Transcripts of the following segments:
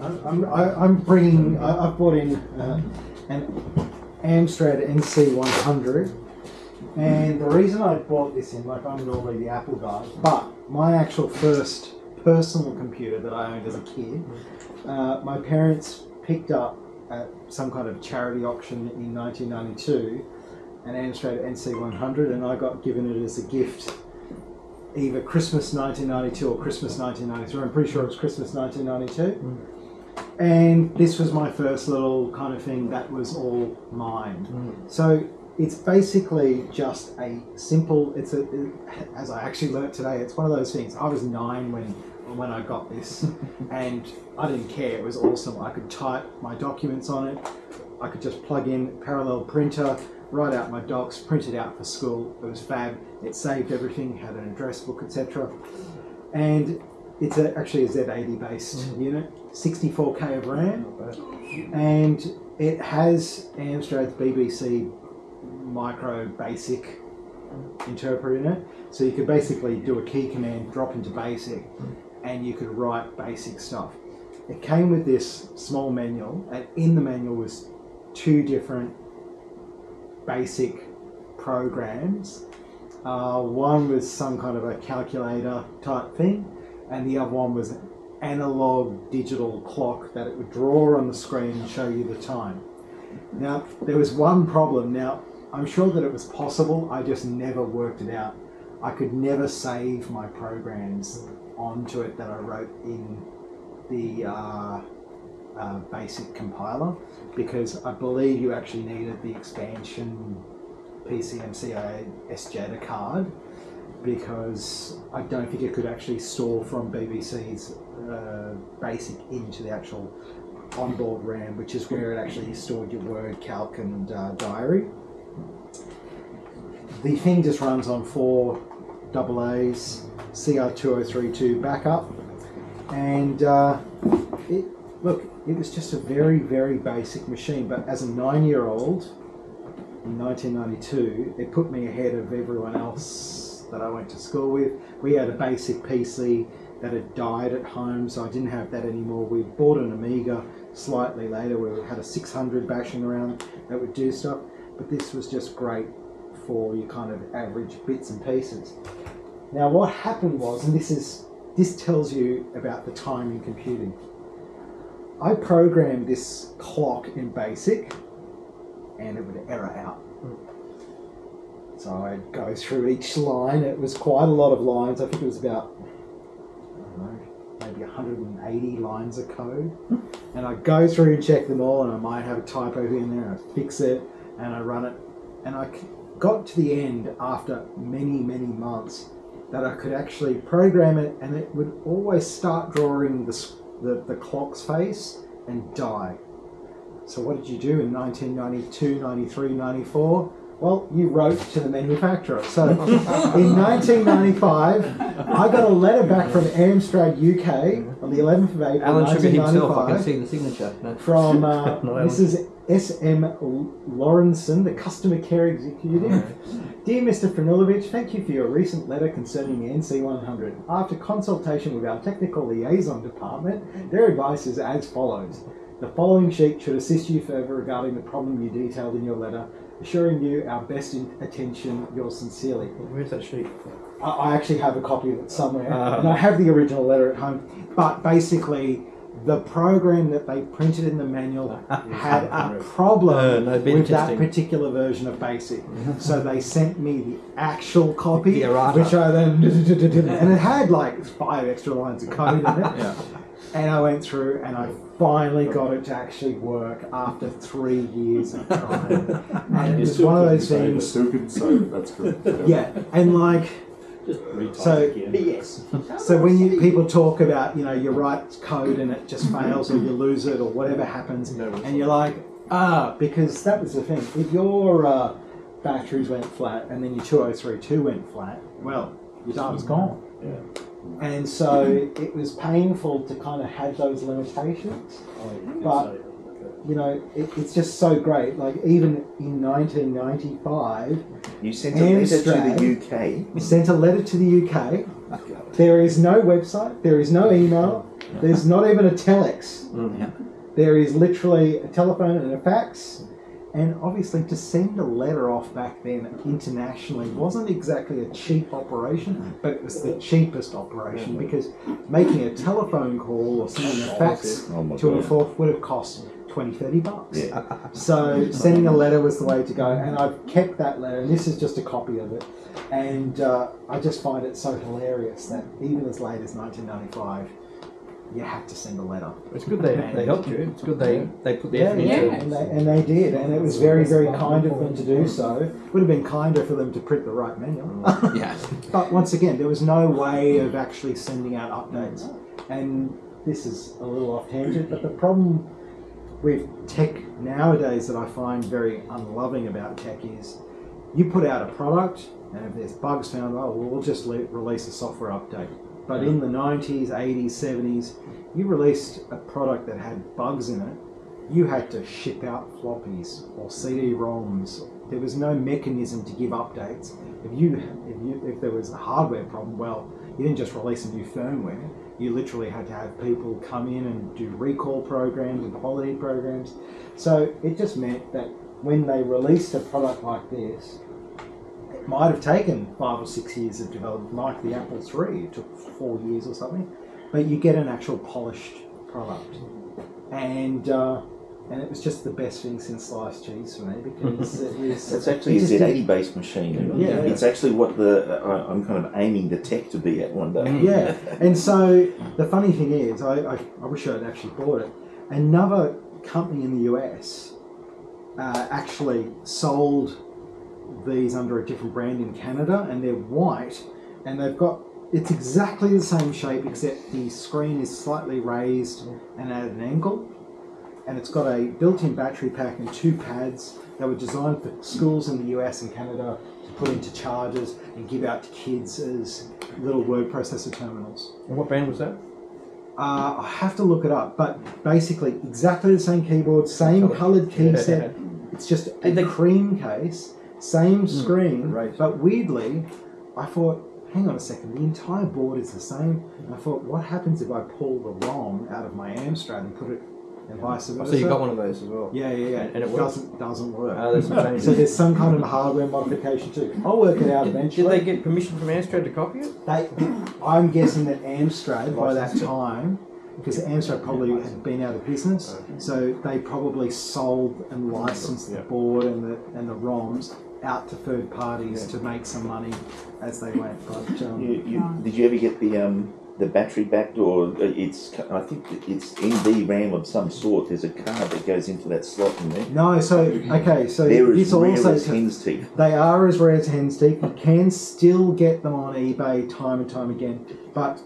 I'm, I'm, I'm bringing, I- I've brought in uh, an Amstrad NC100. And the reason I brought this in, like I'm normally the Apple guy, but my actual first personal computer that I owned as a kid, uh, my parents picked up at some kind of charity auction in 1992 an Amstrad NC100 and I got given it as a gift either Christmas 1992 or Christmas 1993. I'm pretty sure it was Christmas 1992. And this was my first little kind of thing that was all mine. Mm. So it's basically just a simple. It's a as I actually learnt today. It's one of those things. I was nine when when I got this, and I didn't care. It was awesome. I could type my documents on it. I could just plug in parallel printer, write out my docs, print it out for school. It was fab. It saved everything, had an address book, etc. And it's a, actually a Z80 based mm-hmm. unit, 64k of RAM, and it has Amstrad's BBC micro basic interpreter in it. So you could basically do a key command, drop into basic, and you could write basic stuff. It came with this small manual, and in the manual was two different basic programs. Uh, one was some kind of a calculator type thing, and the other one was an analog digital clock that it would draw on the screen and show you the time. Now, there was one problem. Now, I'm sure that it was possible, I just never worked it out. I could never save my programs onto it that I wrote in the uh, uh, basic compiler because I believe you actually needed the expansion PCMCIA SJADA card because I don't think it could actually store from BBC's uh, basic into the actual onboard RAM, which is where it actually stored your Word, Calc, and uh, Diary. The thing just runs on four AA's CR2032 backup, and uh, it look it was just a very very basic machine. But as a nine-year-old in 1992, it put me ahead of everyone else that I went to school with. We had a basic PC that had died at home, so I didn't have that anymore. We bought an Amiga slightly later. where We had a 600 bashing around that would do stuff, but this was just great for your kind of average bits and pieces. Now, what happened was, and this is this tells you about the time in computing. I programmed this clock in BASIC, and it would error out. So I'd go through each line. It was quite a lot of lines. I think it was about I don't know, maybe 180 lines of code. And I'd go through and check them all, and I might have a typo here and there. I'd fix it, and I run it, and I got to the end after many, many months that I could actually program it, and it would always start drawing the the, the clock's face and die. So what did you do in 1992, 93, 94? Well, you wrote to the manufacturer. So in 1995, I got a letter back from Amstrad UK on the 11th of April, Alan Sugar himself, I can 1995, see the signature. No. from uh, No, Mrs. S.M. Lawrenson, the customer care executive. Dear Mr. Franulović, thank you for your recent letter concerning the NC100. After consultation with our technical liaison department, their advice is as follows. The following sheet should assist you further regarding the problem you detailed in your letter, assuring you our best attention, yours sincerely. Where's that sheet? I, I actually have a copy of it somewhere, Ah. and I have the original letter at home. But basically, the program that they printed in the manual had a problem Uh, no, with that particular version of BASIC. so they sent me the actual copy, The which I then and it had like five extra lines of code in it. Yeah. And I went through and I finally got it to actually work after three years of trying. And it You was one of those things. Still couldn't save. That's good. Yeah, and like Just retype So- again. Yes. so when you people talk about you know you write code and it just fails or you lose it or whatever happens, and you're like ah because that was the thing. If your uh, batteries went flat and then your 2032 went flat, well your data's gone. Yeah. And so it was painful to kind of have those limitations. Oh, you did But- say that, You know, it, it's just so great. Like even in 1995, You sent a letter to the UK. we sent a letter to the UK. There is no website. There is no email. There's not even a telex. Mm. There is literally a telephone and a fax. And obviously, to send a letter off back then internationally wasn't exactly a cheap operation, but it was the cheapest operation because making a telephone call or sending a fax Oh to and God. forth would have cost 20, 30 bucks. Yeah. So sending a letter was the way to go, and I've kept that letter, and this is just a copy of it. And uh, I just find it so hilarious that even as late as 1995, you had to send a letter. It's good they, they helped you. It's good they, they put the Yeah, effort yeah, into and they, and they did, and it was very, very kind of them to do so. Would have been kinder for them to print the right manual. Yeah. But once again, there was no way of actually sending out updates. And this is a little off tangent, but the problem with tech nowadays that I find very unloving about tech is you put out a product, and if there's bugs found, oh, well, we'll just le- release a software update. But in the 90s, 80s, 70s, you released a product that had bugs in it, you had to ship out floppies or CD-ROMs. There was no mechanism to give updates. If you, if you, if there was a hardware problem, well, you didn't just release a new firmware. You literally had to have people come in and do recall programs and quality programs. So it just meant that when they released a product like this, it might have taken five or six years of development, like the Apple III. It took four years or something, but you get an actual polished product, and uh, and it was just the best thing since sliced cheese for me because it was. That's actually it a just Z80 didn't- based machine. Yeah. It's actually what the uh, I'm kind of aiming the tech to be at one day. Yeah, and so the funny thing is, I, I, I wish I'd actually bought it. Another company in the US uh, actually sold these under a different brand in Canada, and they're white, and they've got it's exactly the same shape except the screen is slightly raised and at an angle, and it's got a built-in battery pack and two pads that were designed for schools in the US and Canada to put into chargers and give out to kids as little word processor terminals. And what band was that? Uh, I have to look it up, but basically exactly the same keyboard, same coloured key set. It's just a Did they- cream case, same screen, right. but weirdly, I thought, hang on a second, the entire board is the same. And I thought, what happens if I pull the ROM out of my Amstrad and put it, and vice versa? So you got one of those as well. Yeah, yeah, yeah. And it works? doesn't doesn't work. Ah, there's some changes. so there's some kind of hardware modification too. I'll work it out Did, did eventually. they get permission from Amstrad to copy it? They, I'm guessing that Amstrad by that time, because Amstrad probably had been out of business, so they probably sold and licensed the board and the and the ROMs out to third parties to make some money as they went. But um, You, you, did you ever get the um, the battery back or uh, it's I think it's ND RAM of some sort. There's a card that goes into that slot in there. no, so okay, so They're this as rare also as hen's teeth. They are as rare as hen's teeth. You can still get them on eBay time and time again. But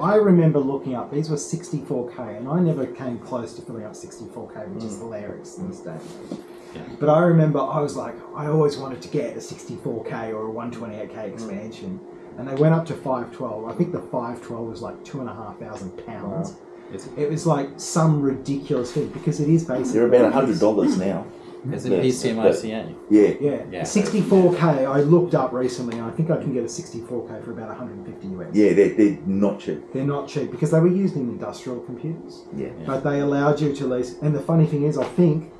I remember looking up, these were 64k, and I never came close to filling up 64k, which is hilarious in this day. But I remember I was like, I always wanted to get a 64k or a 128k expansion. And they went up to 512. I think the 512 was like two and a half thousand pounds. Is It was like some ridiculous thing because it is basically. They're about hundred dollars now. Is it Yeah. PCMICA? Yeah. Yeah, Yeah. 64k. I looked up recently, and I think I can get a 64k for about 150 US. Yeah, they're, they're not cheap. They're not cheap because they were used in industrial computers, Yeah. Yeah. but they allowed you to lease. And the funny thing is, I think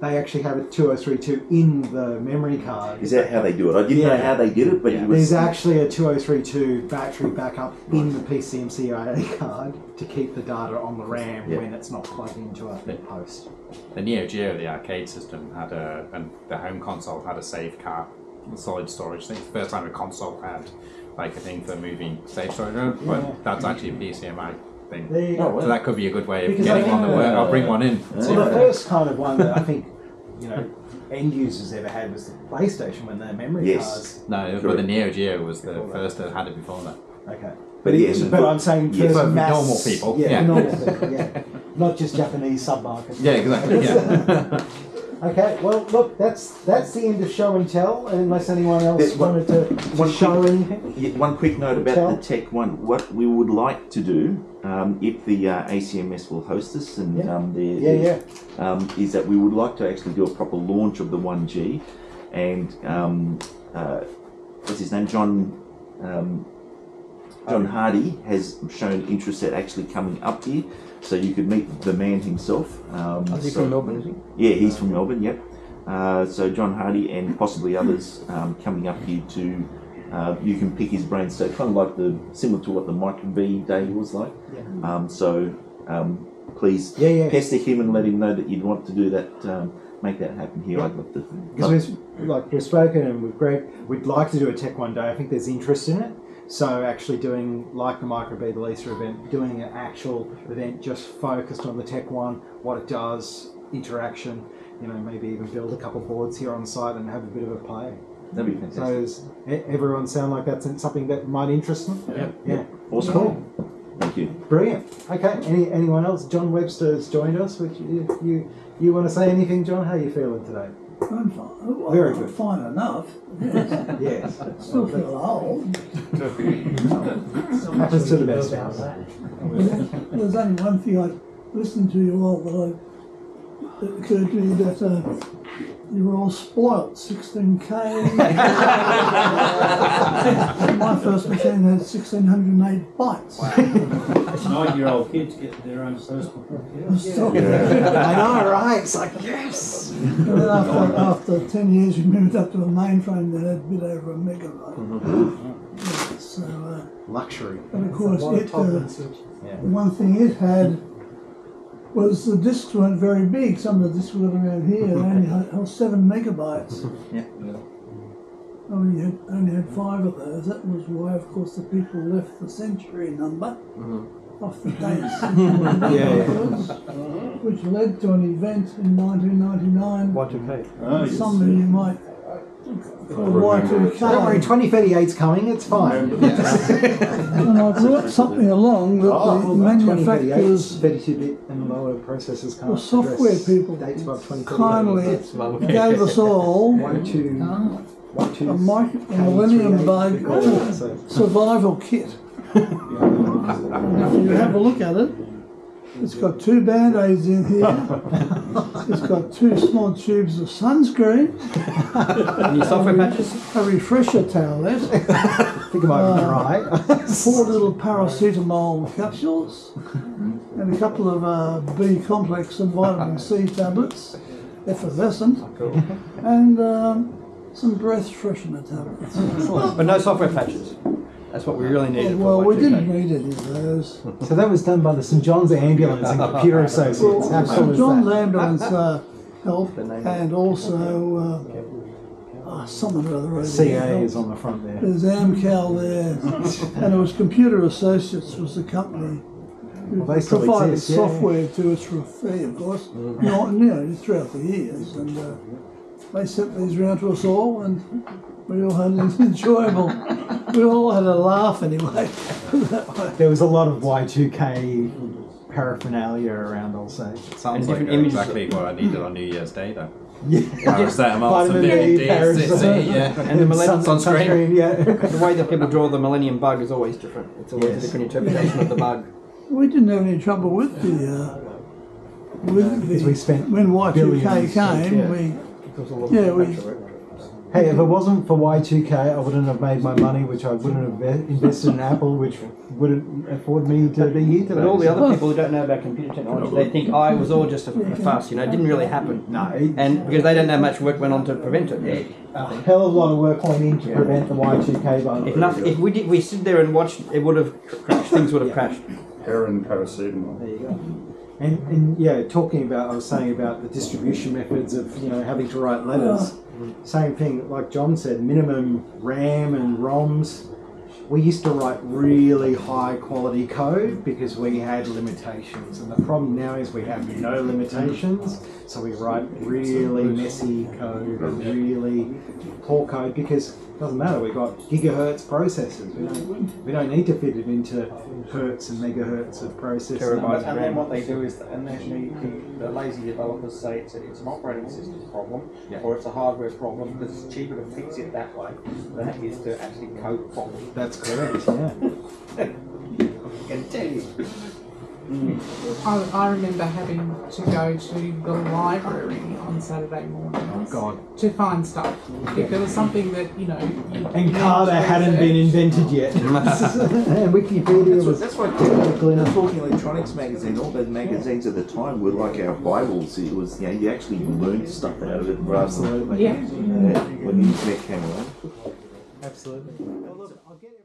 they actually have a 2032 in the memory card. Is that how they do it? I didn't know how they did it, but Yeah. it was There's actually a 2032 battery backup in the PCMCIA card to keep the data on the RAM Yeah. when it's not plugged into a post. The Neo Geo, the arcade system, had a, and the home console had a save card, solid storage. thing. it's the first time a console had like a thing for moving save storage around, Yeah. but that's actually a PCMI thing. There you Oh, go. wow. So that could be a good way of Because getting on the to work. I'll bring one in. Yeah. Well, the first kind of one that I think, you know, end users ever had was the PlayStation when their memory Yes. cards. No, but Correct. the Neo Geo was the first that had it before that. Okay. But But, yes, but but- I'm saying yes. For mass, normal people, Yeah, yeah. normal people, yeah. Not just Japanese submarkets. Yeah, exactly. Yeah. Okay, well, look, that's that's the end of show and tell. Unless anyone else There's one- wanted to, to one show anything. Yeah, one quick note about Tell. the TEC-1. What we would like to do, um, if the uh, ACMS will host us, and Yeah. um, the, Yeah, yeah. Um, is that we would like to actually do a proper launch of the 1G, and um, uh, what's his name, John. Um, John Hardy has shown interest at actually coming up here, so you could meet the man himself. Um, Is he so- from Melbourne, is he? Yeah, he's from Melbourne. Yep. Uh, so John Hardy and possibly others um, coming up here to. Uh, you can pick his brain. So kind of like the similar to what the Mike V day was like. Um, so um, please Yeah, yeah. pester him and let him know that you'd want to do that. Um, make that happen here. I'd love to. Because we've like we've spoken and we've Greg, we'd like to do a TEC-1 Day. I think there's interest in it. So actually doing like the MicroBee the Lisa event, doing an actual event just focused on the TEC-1, what it does, interaction. You know, maybe even build a couple boards here on site and have a bit of a play. That'd be So fantastic. does e- everyone sound like that's something that might interest them? Yeah. Yeah. Awesome. Cool. Thank you. Brilliant. Okay. Any anyone else? John Webster has joined us. Would you you, you want to say anything, John? How are you feeling today? I'm fine. Well, Very I'm good. Fine enough. Yes. Yes. Still feel old. Happens to the best of us. There's only one thing I listened to you all that I it occurred to me that uh, you were all spoilt. 16k. My first machine had 1608 bytes. Nine-year-old kids get their own personal computer. So- I know, right? It's like yes. And then after, after 10 years, we moved up to a mainframe that had a bit over a megabyte. Yeah, so, uh, Luxury. and of course, it, uh, Yeah. one thing it had was the discs weren't very big. Some of the discs we got around here they only had held seven megabytes. Yeah. I only had, only had five of those. That was why, of course, the people left the century number mm-hmm. off the dates, yeah. which led to an event in 1999. Y2K. Oh, ah, yes. Some of you might call Y2K. Don't worry, 2038's coming. It's fine. And I brought something along that Oh, the manufacturers, 32-bit and lower processors can't the software address people dates above 2038. kindly Small. gave us all One two, uh, one two. a, mic- a Millennium Bug survival kit. If you have a look at it, it's got two band-aids in here. It's got two small tubes of sunscreen, Any software patches? a refresher towelette, I think it might be dry. four little paracetamol capsules, and a couple of uh, B complex and vitamin C tablets, effervescent, cool. and um, some breath freshener tablets. But no software patches. That's what we really needed. well, for we Y2K. didn't need any of those. So that was done by the St John's Ambulance and Computer Associates. How cool is John that? Ambulance uh, helped, and also uh, uh, someone or other. over there CA helped. is on the front there. There's Amcal there, and it was Computer Associates was the company who Well, they still provided exist, yeah. software to us for a fee, of course, not you know throughout the years, and uh, they sent these round to us all, and we all had an enjoyable. We all had a laugh anyway. There was a lot of Y2K paraphernalia around, I'll say. Sounds And like different images. exactly what I needed on New Year's Day, though. Yeah. Paracetamol, some Vitamin D, D, paracet- C, yeah. And the millennium Sun- sunscreen. yeah. The way that people draw the Millennium Bug is always different. It's always Yes. a different interpretation of the bug. We didn't have any trouble with the. Uh, with Because the we spent when Y2K came, yeah. we Because a lot Yeah, we- manufacturer- Hey, if it wasn't for Y2K, I wouldn't have made my money, which I wouldn't have invested in Apple, which wouldn't afford me to be here today. But all the other people who don't know about computer technology, they think I was all just a, a fuss. You know, it didn't really happen. No, And because they don't know how much work went on to prevent it. a hell of a lot of work went in to prevent the Y2K bug. If nothing, if we did, we stood there and watched, it would have crashed. Things would have crashed. Heroin, paracetamol. There you go. And, and yeah, talking about, I was saying about the distribution methods of, you know, having to write letters. Oh. Same thing, like John said, minimum RAM and ROMs. We used to write really high quality code because we had limitations. And the problem now is we have no limitations. So we write really messy code and really poor code because doesn't matter. We've got gigahertz processors. We don't, we don't need to fit it into hertz and megahertz of processing. Terabytes. And then what they do is, that, and then the, the, the lazy developers say it's, a, it's an operating system problem Yeah. or it's a hardware problem because it's cheaper to fix it that way than it is to actually code properly. That's correct, yeah. I can tell you. I, I remember having to go to the library on Saturday mornings God. to find stuff. If there was something that, you know, you And Carter hadn't been invented yet. and Wikipedia That's what, was that's why technical the enough. Talking Electronics magazine, all those magazines at the time were like our Bibles. It was, you know, you actually learned stuff out of it rather than Yeah. uh, when the internet came along. Absolutely. Well, look, I'll get everyone.